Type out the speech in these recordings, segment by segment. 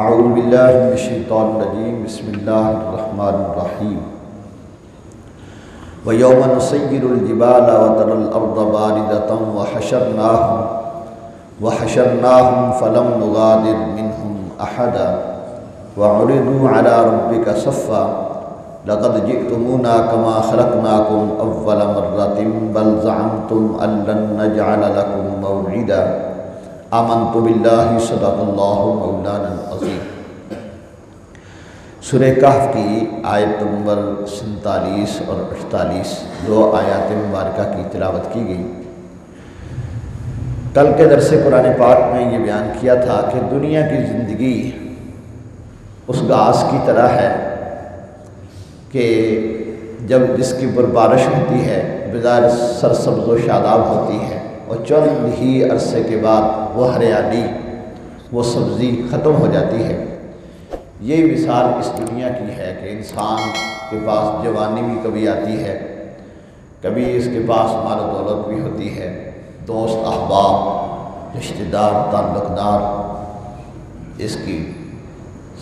आउबिल्लिनशैतरजीम बसमीम व यौमन सैरजिबाल वतरबारिदतम व हशरनाहम फ़लम नगादिर मिनहम अहदा वरदू अला रब्बिका सफ़ा लक़द जितमुना कमा खलकनाकुम अव्वल मर्रतिम बल ज़अमतुम अल्लन नजअल लकुम मौዒदा आमनतु बिल्लाहि अज़ीम सुर कहफ की आयत नंबर सैतालीस और अड़तालीस दो आयात मुबारक की तिलावत की गई कल के दरस कुरान पाक में ये बयान किया था कि दुनिया की ज़िंदगी उस घास की तरह है कि जब जिसके ऊपर बारिश होती है बज़ार सरसब्ज व शादाब होती है और चंद ही अरसे के बाद वो हरियाली, वो सब्ज़ी ख़त्म हो जाती है। ये मिसाल इस दुनिया की है कि इंसान के पास जवानी भी कभी आती है, कभी इसके पास माल दौलत भी होती है। दोस्त, अहबाब, रिश्तेदार, ताल्लुकदार, इसकी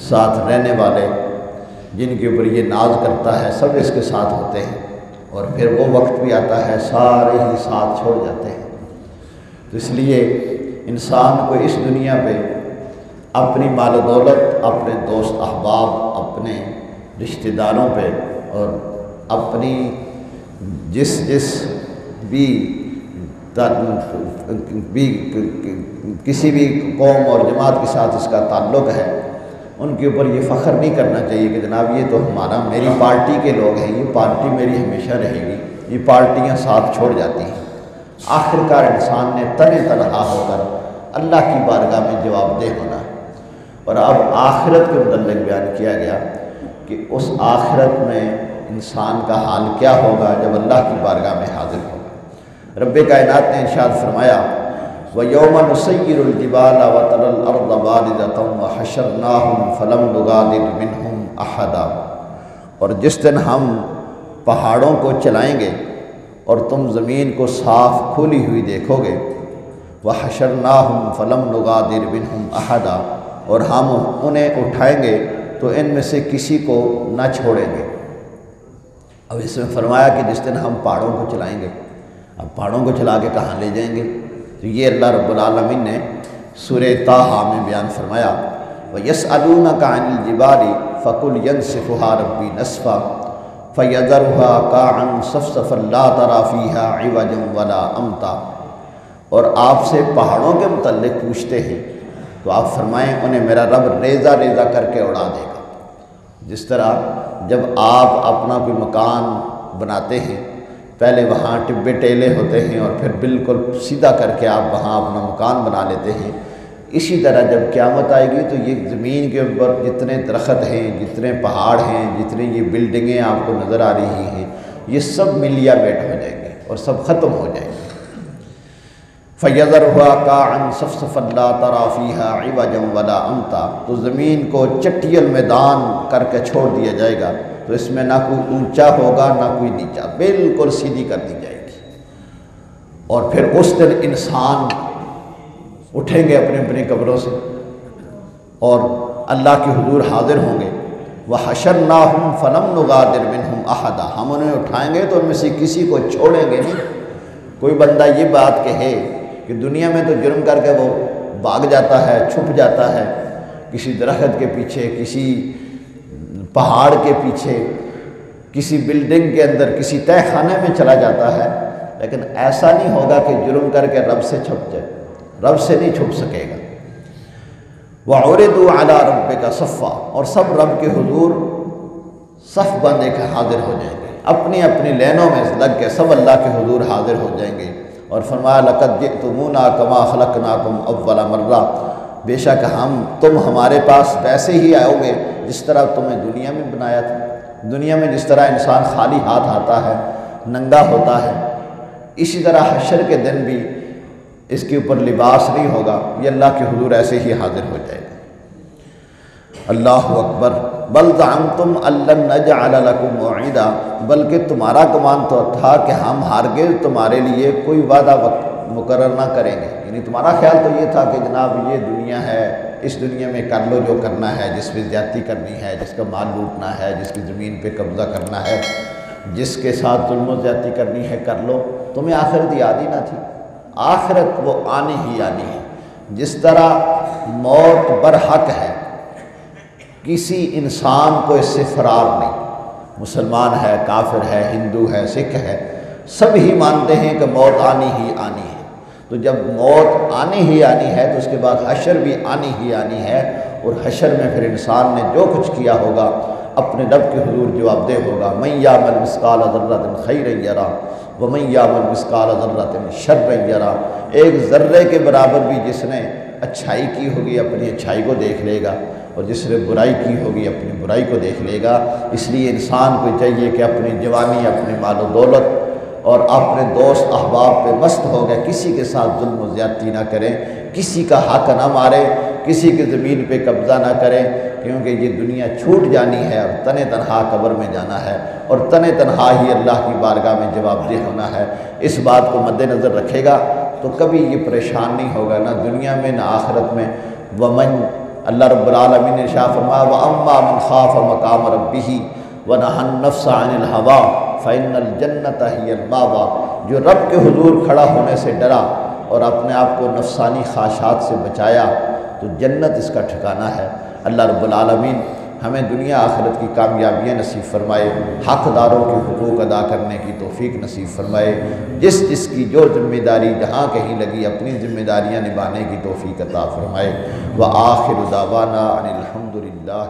साथ रहने वाले, जिनके ऊपर ये नाज करता है, सब इसके साथ होते हैं। और फिर वो वक्त भी आता है, सारे ही साथ छोड़ जाते हैं। तो इसलिए इंसान को इस दुनिया पे अपनी माल दौलत अपने दोस्त अहबाब, अपने रिश्तेदारों पे और अपनी जिस जिस भी भी किसी भी कौम और जमात के साथ इसका ताल्लुक़ है, उनके ऊपर ये फ़ख्र नहीं करना चाहिए कि जनाब ये तो हमारा, मेरी पार्टी के लोग हैं, ये पार्टी मेरी हमेशा रहेगी, ये पार्टियाँ साथ छोड़ जाती हैं। आखिरकार इंसान ने तन तनहा होकर अल्लाह की बारगाह में जवाबदेह होना। और अब आखिरत के मतलब बयान किया गया कि उस आखिरत में इंसान का हाल क्या होगा जब अल्लाह की बारगाह में हाजिर होगा। रब कायनात ने इशाद फरमाया व व हशरनाहम फ़लम अहदा। और जिस दिन हम पहाड़ों को चलाएँगे और तुम ज़मीन को साफ़ खुली हुई देखोगे। व हशरनाहम फ़लम लुगादिर बिन हम अहदा। और हम उन्हें उठाएँगे तो इनमें से किसी को न छोड़ेंगे। अब इसमें फरमाया कि जिस दिन हम पहाड़ों को चलाएँगे, अब पहाड़ों को चला के कहाँ ले जाएँगे? तो ये अल्लाह रब्बुल ने सुर ताहा में बयान फरमाया व यस अलूना का अनिल जिबारी फ़कुल यन सिफ़ा रब्बी नसफ़ा। फ़ैदरहा का अन सफ़ सफ़ल्ला तराफ़ीहा इवजम वला अमता और आपसे पहाड़ों के मतलब पूछते हैं तो आप फरमाएँ उन्हें मेरा रब रेज़ा रेज़ा करके उड़ा देगा जिस तरह जब आप अपना कोई मकान बनाते हैं पहले वहाँ टिब्बे टेले होते हैं और फिर बिल्कुल सीधा करके आप वहाँ अपना मकान बना लेते हैं इसी तरह जब क़्यामत आएगी तो ये ज़मीन के ऊपर जितने दरख्त हैं, जितने पहाड़ हैं, जितने ये बिल्डिंगें आपको नज़र आ रही हैं, ये सब मिलिया मेट हो जाएँगे और सब ख़त्म हो जाएँगे। फ़ैज़र हुआ का अन सफ़सफ़ल्ला तराफ़ीहा इवजम वला अमता तो ज़मीन को चटियल मैदान करके छोड़ दिया जाएगा तो इसमें ना कोई ऊँचा होगा, ना कोई नीचा, बिल्कुल सीधी कर दी जाएगी। और फिर उस दिन इंसान उठेंगे अपने अपनी कब्रों से। और अल्लाह के हजूर हाजिर होंगे। वह हशर ना हम फ़नम नगादिर बिन हम अहदा। हम उन्हें उठाएँगे तो उनमें से किसी को छोड़ेंगे नहीं। कोई बंदा ये बात कहे कि दुनिया में तो जुर्म करके वो भाग जाता है, छुप जाता है। किसी दरख्त के पीछे, किसी पहाड़ के पीछे, किसी बिल्डिंग के अंदर, किसी तय खाने में चला जाता है। लेकिन ऐसा नहीं होगा कि जुर्म करके रब से छुप जाए। रब से नहीं छुप सकेगा। वह और दो आला रब का सफ़ा और सब रब के हजूर सफ़ बंदे के हाजिर हो जाएँगे। अपनी अपनी लैनों में लग के सब अल्लाह के हजूर हाजिर हो जाएँगे। और फरमाया लकत तुमूना कमा खलक ना तुम अव्वला मर्रा। बेशक हम, तुम हमारे पास वैसे ही आओगे जिस तरह तुम्हें दुनिया में बनाया था। दुनिया में जिस तरह इंसान खाली हाथ आता है, नंगा होता है, इसी तरह हशर के दिन भी इसके ऊपर लिबास नहीं होगा, ये अल्लाह के हजूर ऐसे ही हाजिर हो जाएगा। अल्लाह अकबर, बल तुम अल्लाकुमदा बल्कि तुम्हारा कमान तो था कि हम हार गए तुम्हारे लिए कोई वादा वक्त मुकर ना करेंगे। यानी तुम्हारा ख्याल तो ये था कि जनाब ये दुनिया है, इस दुनिया में कर लो जो करना है जिस पर ज़्यादती करनी है, जिसका माल लूटना है, जिसकी ज़मीन पे कब्ज़ा करना है, जिसके साथ जुल्म ज़्यादती करनी है, कर लो। तुम्हें आखिरत याद ही ना थी। आखिरत वो आनी ही आनी है। जिस तरह मौत बरहक है, किसी इंसान को इससे फ़रार नहीं। मुसलमान है, काफिर है, हिंदू है, सिख है, सब ही मानते हैं कि मौत आनी ही आनी है। तो जब मौत आनी ही आनी है तो उसके बाद हशर भी आनी ही आनी है, और हशर में फिर इंसान ने जो कुछ किया होगा अपने रब के हजूर जवाबदेह होगा मैया मल मिसकाल ज़र्रतन खैर यरा व मैया मल मिसकाल ज़र्रतन शर्र यरा। एक ज़र्रे के बराबर भी जिसने अच्छाई की होगी, अपनी अच्छाई को देख लेगा और जिसने बुराई की होगी, अपनी बुराई को देख लेगा। इसलिए इंसान को चाहिए कि अपनी जवानी, अपनी मालो दौलत और अपने दोस्त अहबाब पे मस्त हो गए। किसी के साथ जुल्म ज़्यादती ना करें, किसी का हक ना मारे। किसी की ज़मीन पे कब्ज़ा ना करें, क्योंकि ये दुनिया छूट जानी है और तने तनहा कब्र में जाना है और तने तनहा ही अल्लाह की बारगाह में जवाबदेह होना है। इस बात को मद्देनज़र रखेगा तो कभी ये परेशान नहीं होगा, ना दुनिया में, ना आखरत में। वमन, अल्लाह रबालमी ने शाह फरमा व अम्मा मन खाफ मकाम रबी व नहन हवा फ़ैनल जन्नत ही जो रब के हजूर खड़ा होने से डरा और अपने आप को नफसानी ख्वाहिशात से बचाया तो जन्नत इसका ठिकाना है। अल्लाह रब्लमीन हमें दुनिया आखरत की कामयाबियाँ नसीब फरमाए, हकदारों के हकूक़ अदा करने की तोफ़ी नसीब फरमाए, जिस जिसकी जो ज़िम्मेदारी जहाँ कहीं लगी अपनी ज़िम्मेदारियाँ निभाने की तोफ़ी अता फरमाए। व आखिर दावाना अनिलहमदिल्ला